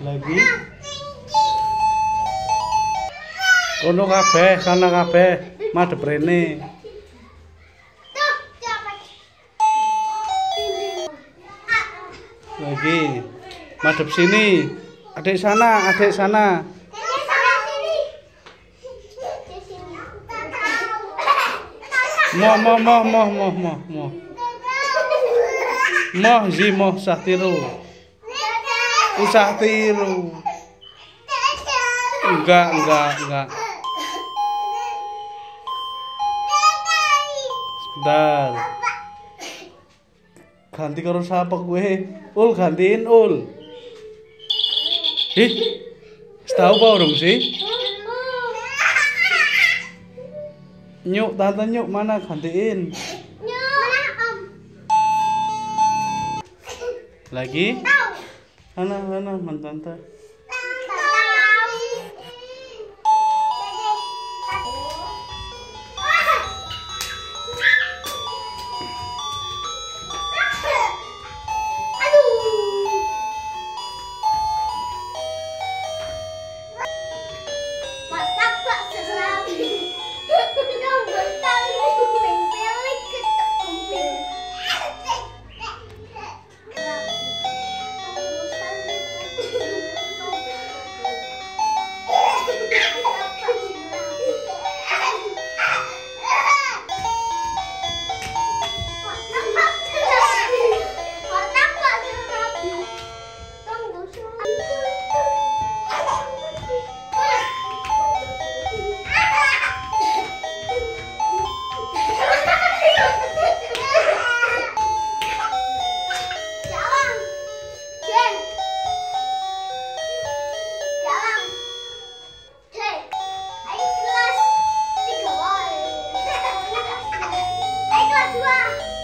lagi. Kono kabeh sana kabeh madep rene. Lagi. Madep sini. Adik sana adik sana. Moh moh moh moh moh moh moh. Moh zimoh satiru Usah tiru. Enggak, enggak, enggak. Sebentar. Ganti karo siapa gue? Ul gantiin ul. Ih, tahu apa orang sih? Nyuk, tante nyuk mana gantiin? Lagi? Sana, sana, man tante. 说